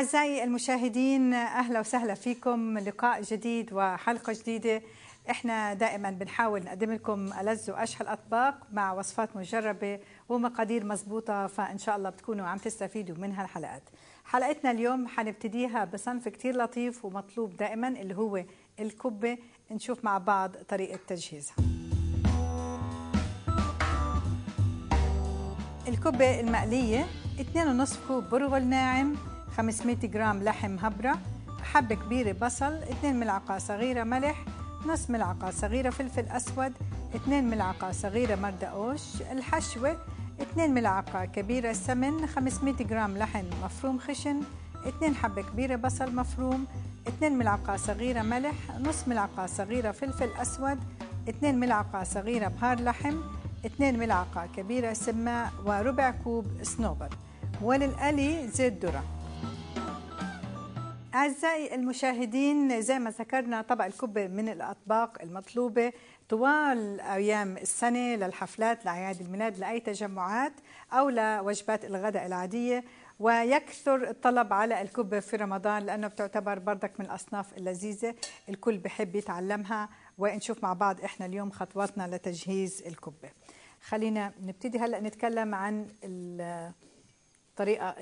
أعزائي المشاهدين أهلا وسهلا فيكم. لقاء جديد وحلقة جديدة. إحنا دائما بنحاول نقدم لكم ألذ وأشهى الأطباق مع وصفات مجربة ومقادير مزبوطة فإن شاء الله بتكونوا عم تستفيدوا من هالحلقات. حلقتنا اليوم حنبتديها بصنف كتير لطيف ومطلوب دائما اللي هو الكبة. نشوف مع بعض طريقة تجهيزها. الكبة المقلية 2.5 كوب برغل ناعم 500 جرام لحم هبرة حبة كبيرة بصل 2 ملعقة صغيرة ملح نص ملعقة صغيرة فلفل أسود 2 ملعقة صغيرة مردقوش الحشوة 2 ملعقة كبيرة سمن 500 جرام لحم مفروم خشن 2 حبة كبيرة بصل مفروم 2 ملعقة صغيرة ملح نص ملعقة صغيرة فلفل أسود 2 ملعقة صغيرة بهار لحم 2 ملعقة كبيرة سماء وربع كوب صنوبر وللقلي زيت ذرة. أعزائي المشاهدين زي ما ذكرنا طبق الكبة من الأطباق المطلوبة طوال أيام السنة للحفلات لأعياد الميلاد لأي تجمعات أو لوجبات الغداء العادية. ويكثر الطلب على الكبة في رمضان لأنه بتعتبر بردك من الأصناف اللذيذة الكل بحب يتعلمها. ونشوف مع بعض إحنا اليوم خطواتنا لتجهيز الكبة خلينا نبتدي هلأ نتكلم عن الطريقة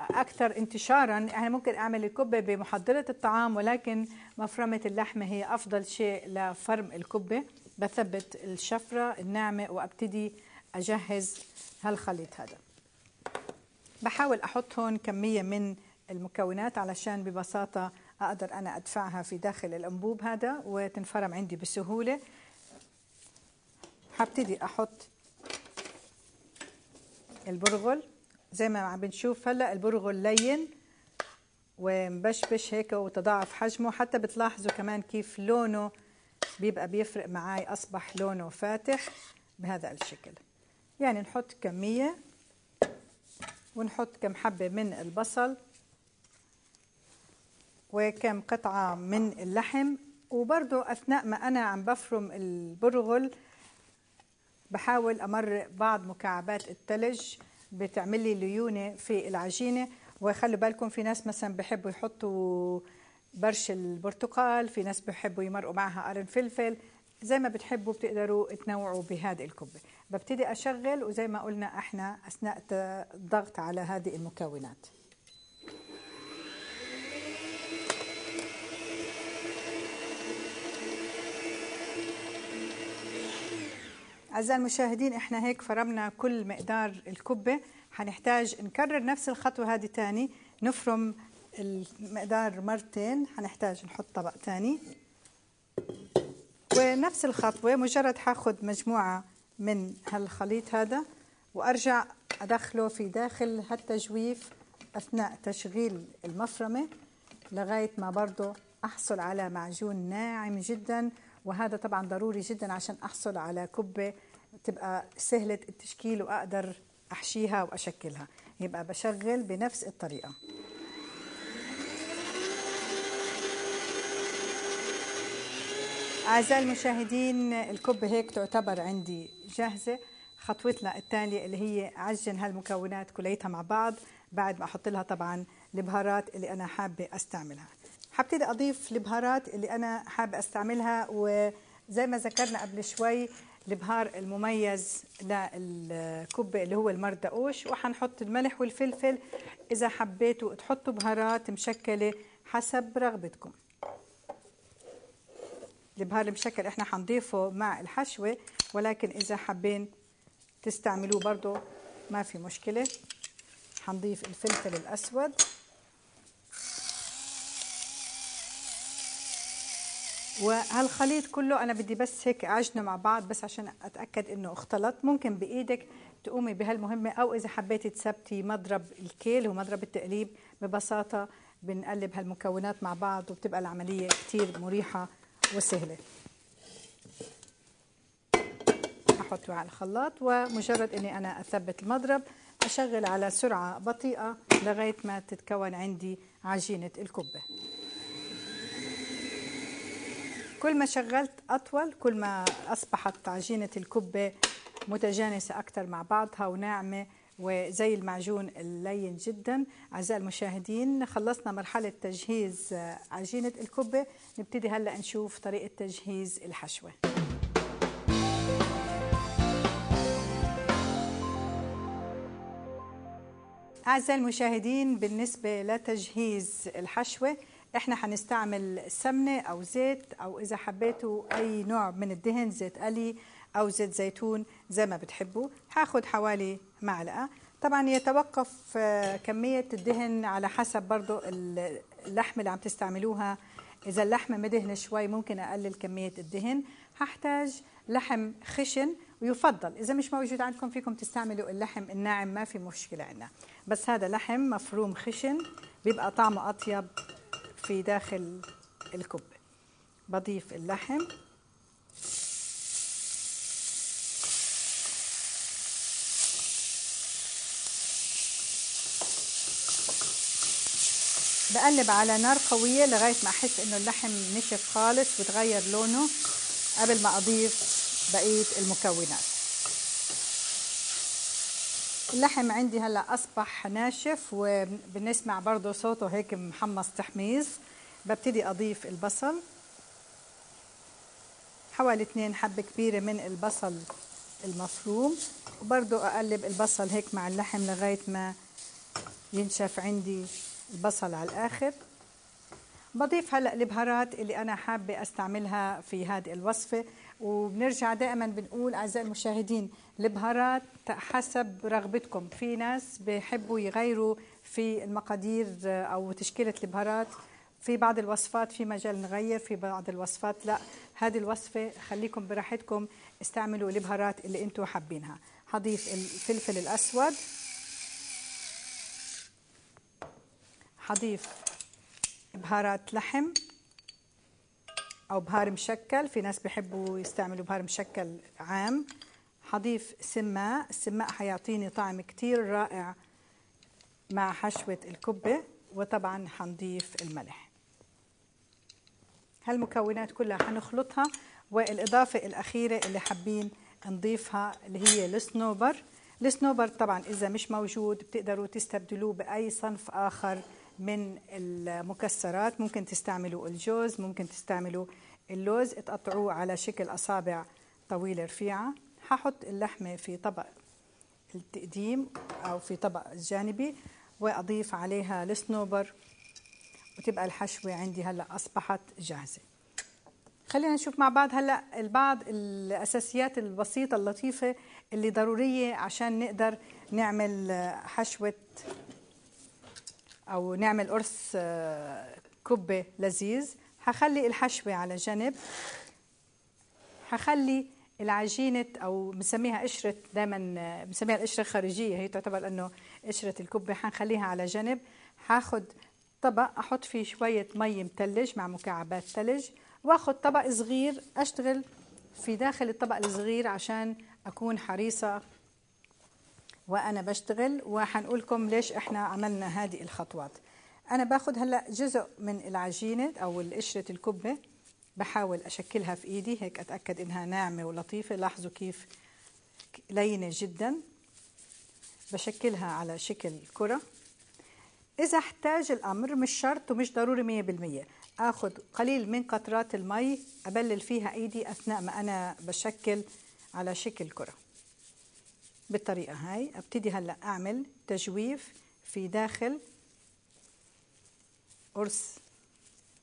أكثر انتشارا يعني ممكن أعمل الكبة بمحضرة الطعام ولكن مفرمة اللحمة هي أفضل شيء لفرم الكبة. بثبت الشفرة الناعمة وأبتدي أجهز هالخليط هذا. بحاول أحط هون كمية من المكونات علشان ببساطة أقدر أنا أدفعها في داخل الأنبوب هذا وتنفرم عندي بسهولة. هبتدي أحط البرغل. زي ما بنشوف هلا البرغل لين ومبشبش هيك وتضاعف حجمه. حتى بتلاحظوا كمان كيف لونه بيبقى بيفرق معي أصبح لونه فاتح بهذا الشكل. يعني نحط كمية ونحط كم حبة من البصل وكم قطعة من اللحم. وبرضو أثناء ما أنا عم بفرم البرغل بحاول أمرق بعض مكعبات الثلج بتعمل لي ليونة في العجينة وخلوا بالكم في ناس مثلا بحبوا يحطوا برش البرتقال في ناس بحبوا يمرقوا معها قرن فلفل زي ما بتحبوا بتقدروا تنوعوا بهذه الكبة. ببتدي أشغل وزي ما قلنا إحنا أثناء الضغط على هذه المكونات. أعزائي المشاهدين إحنا هيك فرمنا كل مقدار الكبة. حنحتاج نكرر نفس الخطوة هذه تاني. نفرم المقدار مرتين. حنحتاج نحط طبق تاني. ونفس الخطوة مجرد حاخد مجموعة من هالخليط هذا وأرجع أدخله في داخل هالتجويف أثناء تشغيل المفرمة لغاية ما برضه أحصل على معجون ناعم جدا. وهذا طبعا ضروري جدا عشان أحصل على كبة تبقى سهلة التشكيل وأقدر أحشيها وأشكلها. يبقى بشغل بنفس الطريقة. أعزائي المشاهدين الكبة هيك تعتبر عندي جاهزة. خطوتنا الثانية اللي هي عجن هالمكونات كليتها مع بعض. بعد ما أحط لها طبعا البهارات اللي أنا حابة أستعملها. حبتدي أضيف البهارات اللي أنا حابة أستعملها وزي ما ذكرنا قبل شوي البهار المميز للكبة اللي هو المردقوش وحنحط الملح والفلفل إذا حبيتوا تحطوا بهارات مشكلة حسب رغبتكم. البهار المشكل إحنا حنضيفه مع الحشوة ولكن إذا حابين تستعملوه برضو ما في مشكلة. حنضيف الفلفل الأسود. وهالخليط كله أنا بدي بس هيك أعجنه مع بعض بس عشان أتأكد إنه اختلط. ممكن بإيدك تقومي بهالمهمة أو إذا حبيتي تثبتي مضرب الكيل ومضرب التقليب ببساطة بنقلب هالمكونات مع بعض وبتبقى العملية كثير مريحة وسهلة. أحطه على الخلاط ومجرد إني أنا أثبت المضرب أشغل على سرعة بطيئة لغاية ما تتكون عندي عجينة الكبه كل ما شغلت أطول كل ما أصبحت عجينة الكبة متجانسة أكثر مع بعضها وناعمة وزي المعجون اللين جدا. أعزائي المشاهدين خلصنا مرحلة تجهيز عجينة الكبة نبتدي هلأ نشوف طريقة تجهيز الحشوة. أعزائي المشاهدين بالنسبة لتجهيز الحشوة إحنا حنستعمل سمنة أو زيت أو إذا حبيتوا أي نوع من الدهن زيت قلي أو زيت زيتون زي ما بتحبوا. هاخد حوالي معلقة. طبعا يتوقف آه، كمية الدهن على حسب برضو اللحمة اللي عم تستعملوها. إذا اللحمة مدهنة شوي ممكن أقلل كمية الدهن. هحتاج لحم خشن ويفضل. إذا مش موجود عندكم فيكم تستعملوا اللحم الناعم ما في مشكلة عندنا. بس هذا لحم مفروم خشن بيبقى طعمه أطيب. في داخل الكب بضيف اللحم. بقلب على نار قوية لغاية ما أحس إنه اللحم نشف خالص وتغير لونه قبل ما أضيف بقية المكونات. اللحم عندي هلا أصبح ناشف وبنسمع برضه صوته هيك محمص تحميص. ببتدي أضيف البصل. حوالي اثنين حبة كبيرة من البصل المفروم. وبرضه أقلب البصل هيك مع اللحم لغاية ما ينشف عندي البصل على الآخر. بضيف هلا البهارات اللي أنا حابة أستعملها في هذه الوصفة. وبنرجع دائما بنقول أعزائي المشاهدين البهارات حسب رغبتكم. في ناس بحبوا يغيروا في المقادير أو تشكيلة البهارات في بعض الوصفات في مجال نغير في بعض الوصفات لا. هذه الوصفة خليكم براحتكم استعملوا البهارات اللي أنتم حابينها. هضيف الفلفل الأسود. حضيف بهارات لحم. أو بهار مشكل. في ناس بيحبوا يستعملوا بهار مشكل عام. حضيف سماء السماء حيعطيني طعم كتير رائع مع حشوة الكبة وطبعا حنضيف الملح. هالمكونات كلها حنخلطها والإضافة الأخيرة اللي حابين نضيفها اللي هي الصنوبر الصنوبر طبعا إذا مش موجود بتقدروا تستبدلوه بأي صنف آخر. من المكسرات. ممكن تستعملوا الجوز ممكن تستعملوا اللوز. تقطعوه على شكل أصابع طويلة رفيعة. ححط اللحمة في طبق التقديم أو في طبق جانبي وأضيف عليها الصنوبر وتبقى الحشوة عندي هلأ أصبحت جاهزة. خلينا نشوف مع بعض هلأ البعض الأساسيات البسيطة اللطيفة اللي ضرورية عشان نقدر نعمل حشوة أو نعمل قرص آه، كبه لذيذ. حخلي الحشوة على جنب. حخلي العجينة أو بنسميها قشرة دائما آه، بنسميها القشرة الخارجية. هي تعتبر أنه قشرة الكبة حنخليها على جنب. حاخد طبق أحط فيه شوية مي متلج مع مكعبات ثلج وأخذ طبق صغير أشتغل في داخل الطبق الصغير عشان أكون حريصة وأنا بشتغل وحنقول لكم ليش إحنا عملنا هذه الخطوات. أنا باخذ هلأ جزء من العجينة أو قشره الكبة بحاول أشكلها في إيدي هيك أتأكد إنها ناعمة ولطيفة لاحظوا كيف لينة جدا. بشكلها على شكل كرة. إذا احتاج الأمر مش شرط ومش ضروري 100% آخذ قليل من قطرات المي أبلل فيها إيدي أثناء ما أنا بشكل على شكل كرة. بالطريقة هاي. أبتدي هلأ أعمل تجويف في داخل قرص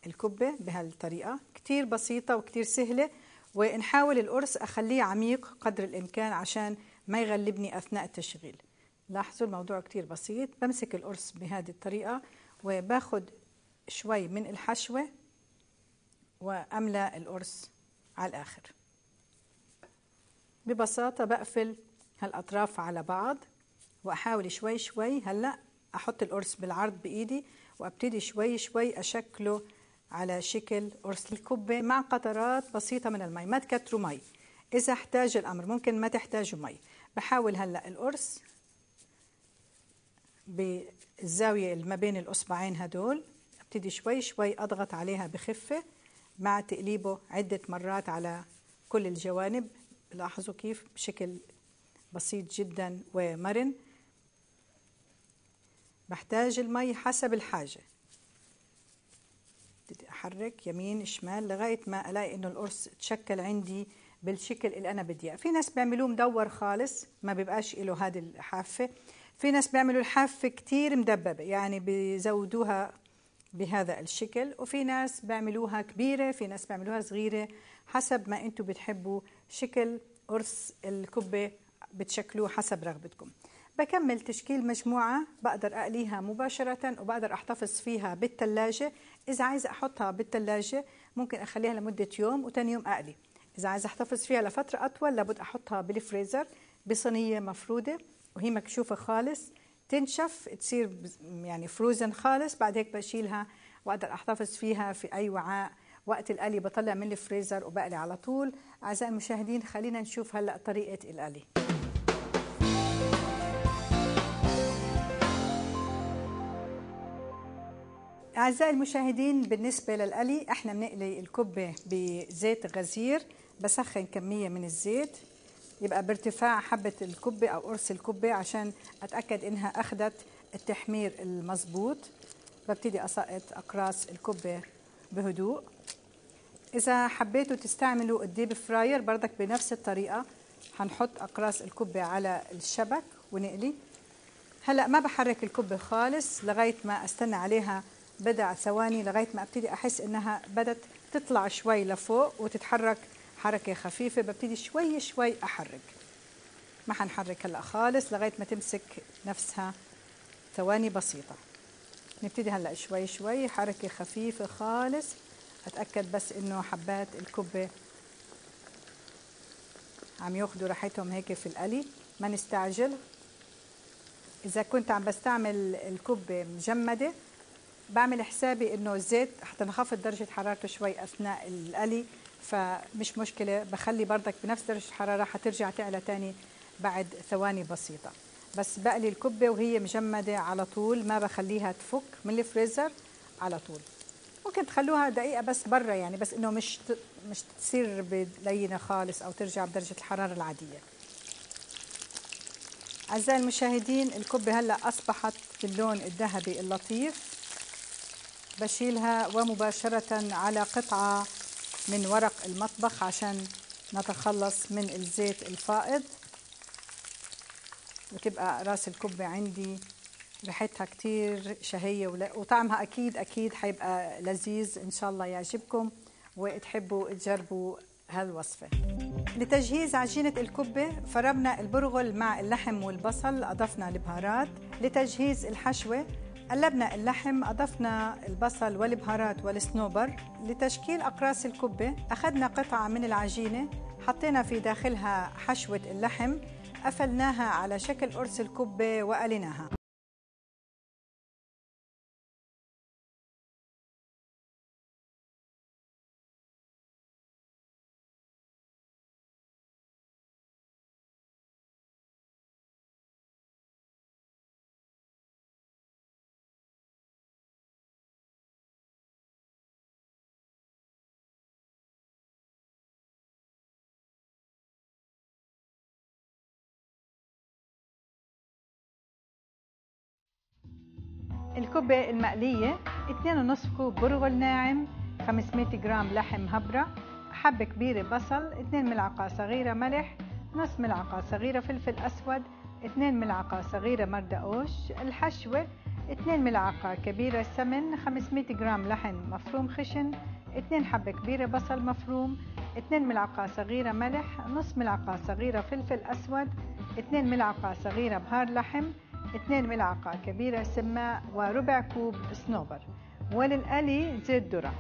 الكبة بهالطريقة. كتير بسيطة وكتير سهلة ونحاول القرص أخليه عميق قدر الإمكان عشان ما يغلبني أثناء التشغيل. لاحظوا الموضوع كتير بسيط. بمسك القرص بهذه الطريقة وباخد شوي من الحشوة وأملأ القرص على الآخر. ببساطة بقفل هالأطراف على بعض وأحاول شوي شوي هلأ أحط القرص بالعرض بإيدي وأبتدي شوي شوي أشكله على شكل قرص الكبة مع قطرات بسيطة من المي ما تكتروا مي. إذا احتاج الأمر ممكن ما تحتاجوا مي. بحاول هلأ القرص بالزاوية اللي ما بين الأصبعين هدول أبتدي شوي شوي أضغط عليها بخفة مع تقليبه عدة مرات على كل الجوانب. لاحظوا كيف بشكل بسيط جدا. ومرن بحتاج المي حسب الحاجة. بدي أحرك يمين شمال لغاية ما ألاقي إنه القرص تشكل عندي بالشكل اللي أنا بدي إياه. في ناس بيعملوه مدور خالص ما بيبقاش له هذه الحافة. في ناس بيعملوا الحافة كتير مدببة يعني بيزودوها بهذا الشكل. وفي ناس بيعملوها كبيرة في ناس بيعملوها صغيرة حسب ما أنتم بتحبوا شكل قرص الكبة بتشكلوه حسب رغبتكم. بكمل تشكيل مجموعة بقدر أقليها مباشرة وبقدر أحتفظ فيها بالثلاجة إذا عايزة أحطها بالثلاجة ممكن أخليها لمدة يوم وتاني يوم أقلي. إذا عايزة أحتفظ فيها لفترة أطول لابد أحطها بالفريزر بصينية مفرودة وهي مكشوفة خالص. تنشف تصير يعني فروزن خالص. بعد هيك بشيلها وأقدر أحتفظ فيها في أي وعاء. وقت القلي بطلع من الفريزر وبقلي على طول. أعزائي المشاهدين خلينا نشوف هلأ طريقة القلي. أعزائي المشاهدين بالنسبة للقلي إحنا بنقلي الكبة بزيت غزير بسخن كمية من الزيت يبقى بارتفاع حبة الكبة أو قرص الكبة عشان أتأكد إنها أخذت التحمير المظبوط. ببتدي أسقط أقراص الكبة بهدوء. إذا حبيتوا تستعملوا الديب فراير بردك بنفس الطريقة هنحط أقراص الكبة على الشبك ونقلي. هلأ ما بحرك الكبة خالص لغاية ما أستنى عليها بضع ثواني لغاية ما أبتدي أحس إنها بدت تطلع شوي لفوق وتتحرك حركة خفيفة. ببتدي شوي شوي أحرك. ما حنحرك هلأ خالص لغاية ما تمسك نفسها. ثواني بسيطة. نبتدي هلأ شوي شوي حركة خفيفة خالص. أتأكد بس إنه حبات الكبة عم ياخذوا راحتهم هيك في القلي. ما نستعجل. إذا كنت عم بستعمل الكبة مجمدة بعمل حسابي إنه الزيت حتى نخفض درجة حرارته شوي أثناء القلي فمش مشكلة بخلي بردك بنفس درجة الحرارة حترجع تعلى تاني بعد ثواني بسيطة. بس بقلي الكبة وهي مجمدة على طول ما بخليها تفك من الفريزر على طول. ممكن تخلوها دقيقة بس برا يعني بس إنه مش مش تصير لينة خالص أو ترجع بدرجة الحرارة العادية. أعزائي المشاهدين الكبة هلأ أصبحت باللون الذهبي اللطيف. بشيلها ومباشرة على قطعة من ورق المطبخ عشان نتخلص من الزيت الفائض. وتبقى راس الكبة عندي ريحتها كتير شهية وطعمها أكيد أكيد حيبقى لذيذ إن شاء الله يعجبكم. وتحبوا تجربوا هالوصفة. لتجهيز عجينة الكبة فرمنا البرغل مع اللحم والبصل أضفنا البهارات. لتجهيز الحشوة قلبنا اللحم أضفنا البصل والبهارات والصنوبر لتشكيل أقراص الكبة. أخذنا قطعة من العجينة حطينا في داخلها حشوة اللحم قفلناها على شكل قرص الكبة وقليناها. الكبة المقلية 2.5 كوب برغل ناعم 500 جرام لحم هبرة حبة كبيرة بصل 2 ملعقة صغيرة ملح نص ملعقة صغيرة فلفل أسود 2 ملعقة صغيرة مردقوش الحشوة 2 ملعقة كبيرة سمن 500 جرام لحم مفروم خشن 2 حبة كبيرة بصل مفروم 2 ملعقة صغيرة ملح نص ملعقة صغيرة فلفل أسود 2 ملعقة صغيرة بهار لحم 2 ملعقة كبيرة سماء وربع كوب صنوبر وللقلي زيت ذرة.